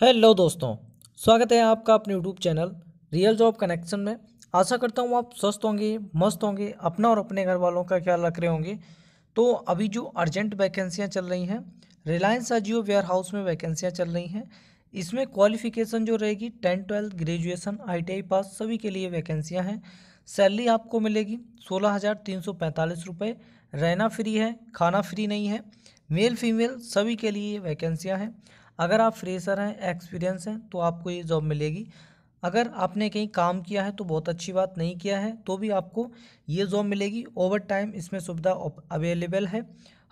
Hello दोस्तों, स्वागत है आपका अपने YouTube channel real job connection में। आशा करता हूँ आप स्वस्थ होंगे, मस्त होंगे, अपना और अपने घर वालों का ख्याल रख रहे होंगे। तो अभी जो अर्जेंट वैकेंसियाँ चल रही हैं रिलायंस अजियो वेयर हाउस में वैकेंसियाँ चल रही हैं। इसमें क्वालिफिकेशन जो रहेगी टेंथ ट्वेल्थ ग्रेजुएशन आई पास सभी के लिए वैकेंसियाँ हैं। सैलरी आपको मिलेगी सोलह हज़ार तीन सौ पैंतालीस रुपये रहना फ्री है, खाना फ्री नहीं है। मेल, फीमेल, सभी के लिए वैकेंसियाँ हैं। अगर आप फ्रेशर हैं, एक्सपीरियंस हैं तो आपको ये जॉब मिलेगी। अगर आपने कहीं काम किया है तो बहुत अच्छी बात, नहीं किया है तो भी आपको ये जॉब मिलेगी। ओवर टाइम इसमें सुविधा अवेलेबल है।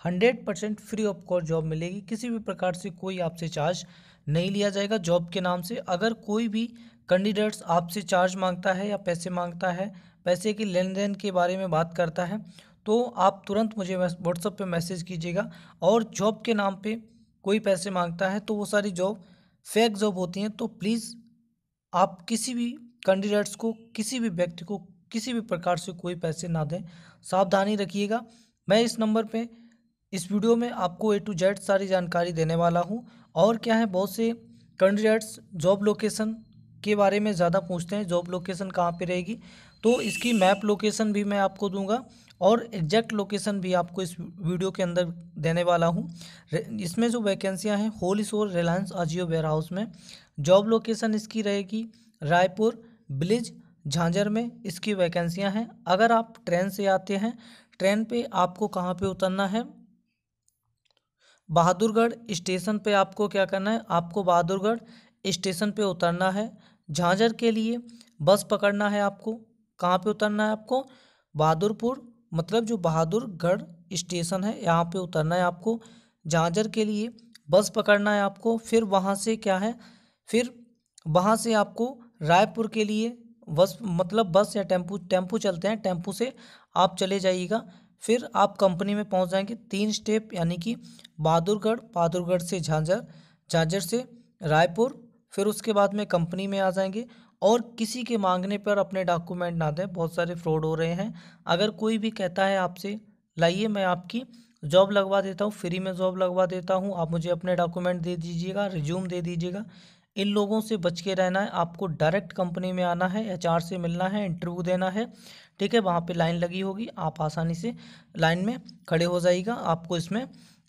Hundred percent free of cost job मिलेगी। किसी भी प्रकार से कोई आपसे चार्ज नहीं लिया जाएगा जॉब के नाम से। अगर कोई भी कैंडिडेट्स आपसे चार्ज माँगता है या पैसे माँगता है, पैसे की लेन देन के बारे में बात करता है तो आप तुरंत मुझे व्हाट्सअप पे मैसेज कीजिएगा और जॉब के नाम पे कोई पैसे माँगता है तो वो सारी जॉब, फेक जॉब होती हैं तो प्लीज़ आप किसी भी कैंडिडेट्स को, किसी भी व्यक्ति को, किसी भी प्रकार से कोई पैसे ना दें। सावधानी रखिएगा। मैं इस नंबर पे, इस वीडियो में आपको ए टू जेड सारी जानकारी देने वाला हूँ। और क्या है, बहुत से कैंडिडेट्स जॉब लोकेशन के बारे में ज़्यादा पूछते हैं, जॉब लोकेशन कहाँ पे रहेगी तो इसकी मैप लोकेशन भी मैं आपको दूँगा। और एग्जैक्ट लोकेशन भी आपको इस वीडियो के अंदर देने वाला हूँ। इसमें जो वैकेंसियाँ हैं holy soul Reliance Ajio warehouse में जॉब लोकेशन इसकी रहेगी, रायपुर ब्लिज झांझर में इसकी वैकेंसियाँ हैं। अगर आप ट्रेन से आते हैं ट्रेन पे आपको कहाँ पे उतरना है? बहादुरगढ़ स्टेशन पे आपको क्या करना है? आपको बहादुरगढ़ स्टेशन पे उतरना है। झांझर के लिए बस पकड़ना है आपको। कहाँ पे उतरना है आपको? बहादुरपुर मतलब जो बहादुरगढ़ स्टेशन है, यहाँ पे उतरना है आपको। झांझर के लिए बस पकड़ना है आपको, फिर वहाँ से क्या है, फिर वहाँ से आपको रायपुर के लिए बस मतलब बस या टेंपू टेंपू चलते हैं, टेंपू से आप चले जाइएगा। फिर आप कंपनी में पहुँच जाएँगे, तीन स्टेप, यानी कि बहादुरगढ़ बहादुरगढ़ से झांझर झांझर से रायपुर, फिर उसके बाद में कंपनी में आ जाएँगे। और किसी के मांगने पर अपने डॉक्यूमेंट ना दें। बहुत सारे फ्रॉड हो रहे हैं। अगर कोई भी कहता है आपसे, लाइए, मैं आपकी जॉब लगवा देता हूँ फ्री में जॉब लगवा देता हूँ, आप मुझे अपने डॉक्यूमेंट दे दीजिएगा रिज्यूम दे दीजिएगा। इन लोगों से बच के रहना है। आपको डायरेक्ट कंपनी में आना है एचआर से मिलना है इंटरव्यू देना है। ठीक है, वहाँ पे लाइन लगी होगी। आप आसानी से लाइन में खड़े हो जाइएगा। आपको इसमें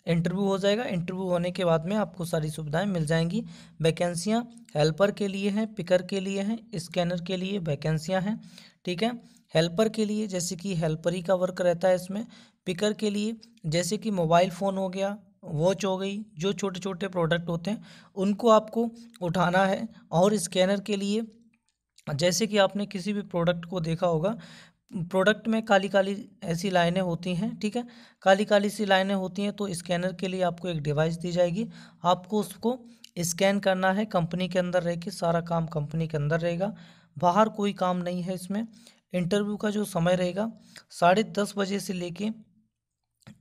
इंटरव्यू हो जाएगा। इंटरव्यू होने के बाद में आपको सारी सुविधाएँ मिल जाएँगी। वैकेंसियाँ हेल्पर के लिए हैं, पिकर के लिए हैं, स्कैनर के लिए वैकेंसियाँ हैं, ठीक है? हेल्पर के लिए जैसे कि हेल्पर का वर्क रहता है इसमें। पिकर के लिए जैसे कि मोबाइल फ़ोन हो गया, वॉच हो गई, जो छोटे छोटे प्रोडक्ट होते हैं, उनको आपको उठाना है। और स्कैनर के लिए जैसे कि आपने किसी भी प्रोडक्ट को देखा होगा प्रोडक्ट में काली काली ऐसी लाइनें होती हैं, ठीक है? काली काली सी लाइनें होती हैं तो स्कैनर के लिए आपको एक डिवाइस दी जाएगी। आपको उसको स्कैन करना है कंपनी के अंदर रह के, सारा काम कंपनी के अंदर रहेगा। बाहर कोई काम नहीं है इसमें। इंटरव्यू का जो समय रहेगा, साढ़े दस बजे से लेके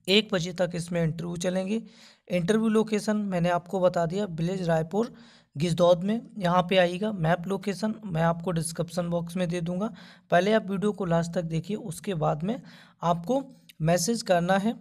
एक बजे तक इसमें इंटरव्यू चलेंगे। इंटरव्यू लोकेशन मैंने आपको बता दिया, विलेज रायपुर गिजदौद में। यहाँ पे आइएगा मैप लोकेशन मैं आपको डिस्क्रिप्सन बॉक्स में दे दूँगा। पहले आप वीडियो को लास्ट तक देखिए उसके बाद में आपको मैसेज करना है।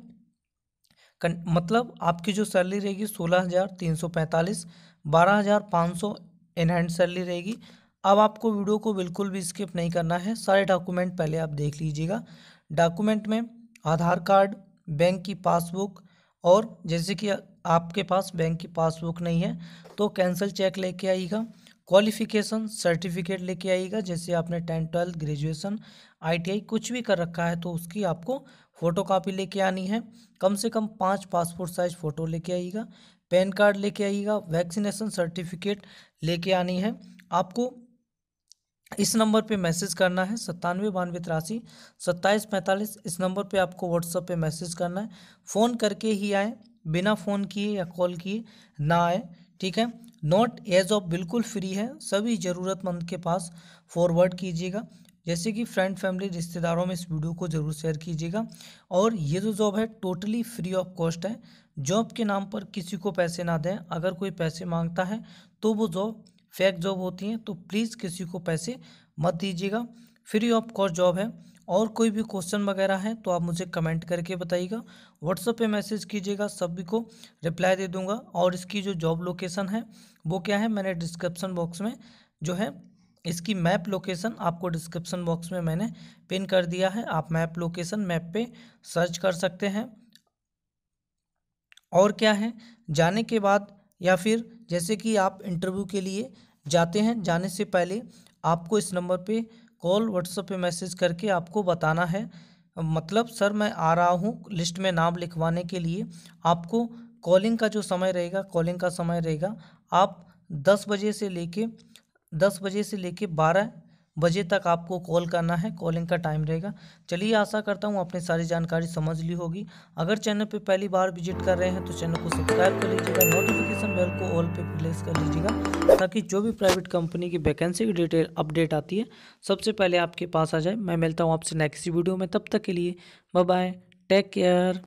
कन, मतलब आपकी जो सैलरी रहेगी सोलह हज़ार तीन सौ पैंतालीस बारह हज़ार पाँच सौ इन हैंड सैलरी रहेगी। अब आपको वीडियो को बिल्कुल भी स्किप नहीं करना है सारे डॉक्यूमेंट पहले आप देख लीजिएगा। डॉक्यूमेंट में आधार कार्ड बैंक की पासबुक और जैसे कि आपके पास बैंक की पासबुक नहीं है तो कैंसिल चेक लेके आइएगा। क्वालिफिकेशन सर्टिफिकेट लेके आइएगा, जैसे आपने टेंथ ट्वेल्थ ग्रेजुएशन आईटीआई कुछ भी कर रखा है तो उसकी आपको फ़ोटो कापी लेके आनी है। कम से कम पाँच पासपोर्ट साइज़ फ़ोटो लेके आइएगा, पैन कार्ड लेके आइएगा वैक्सीनेशन सर्टिफिकेट लेके आनी है। आपको इस नंबर पे मैसेज करना है, सत्तानवे बानवे तिरासी, सत्ताईस पैंतालीस, इस नंबर पे आपको व्हाट्सअप पे मैसेज करना है। फ़ोन करके ही आए बिना फ़ोन किए या कॉल किए ना आए, ठीक है? नोट एज ऑफ़ बिल्कुल फ्री है। सभी ज़रूरतमंद के पास फॉरवर्ड कीजिएगा। जैसे कि फ्रेंड फैमिली रिश्तेदारों में इस वीडियो को ज़रूर शेयर कीजिएगा। और ये जो जॉब है टोटली फ्री ऑफ़ कॉस्ट है। जॉब के नाम पर किसी को पैसे ना दें। अगर कोई पैसे माँगता है तो वो जॉब फेक जॉब होती हैं तो प्लीज़ किसी को पैसे मत दीजिएगा। फ्री ऑफ़ कॉस्ट जॉब है। और कोई भी क्वेश्चन वगैरह है तो आप मुझे कमेंट करके बताइएगा। व्हाट्सएप पे मैसेज कीजिएगा, सभी को रिप्लाई दे दूँगा। और इसकी जो जॉब लोकेशन है, वो क्या है? मैंने डिस्क्रिप्सन बॉक्स में जो है, इसकी मैप लोकेशन आपको डिस्क्रिप्सन बॉक्स में मैंने पिन कर दिया है। आप मैप लोकेशन मैप पे सर्च कर सकते हैं। और क्या है? जाने के बाद या फिर जैसे कि आप इंटरव्यू के लिए जाते हैं, जाने से पहले आपको इस नंबर पे कॉल, व्हाट्सएप पे मैसेज करके आपको बताना है। मतलब सर, मैं आ रहा हूँ लिस्ट में नाम लिखवाने के लिए। आपको कॉलिंग का जो समय रहेगा, कॉलिंग का समय रहेगा। आप दस बजे से लेके, दस बजे से लेके बारह बजे तक आपको कॉल करना है, कॉलिंग का टाइम रहेगा। चलिए, आशा करता हूँ आपने सारी जानकारी समझ ली होगी। अगर चैनल पे पहली बार विज़िट कर रहे हैं तो चैनल को सब्सक्राइब कर लीजिएगा, नोटिफिकेशन बेल को ऑल पे प्लेस कर लीजिएगा, ताकि जो भी प्राइवेट कंपनी की वैकेंसी की डिटेल अपडेट आती है, सबसे पहले आपके पास आ जाए। मैं मिलता हूँ आपसे नेक्स्ट वीडियो में, तब तक के लिए बाय टेक केयर।